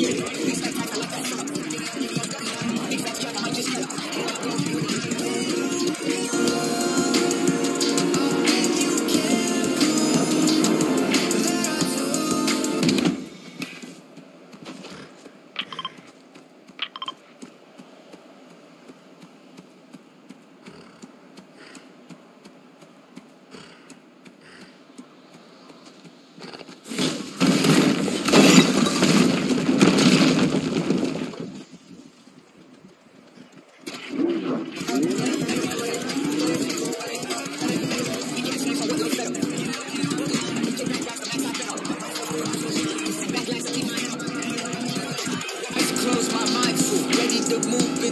you. move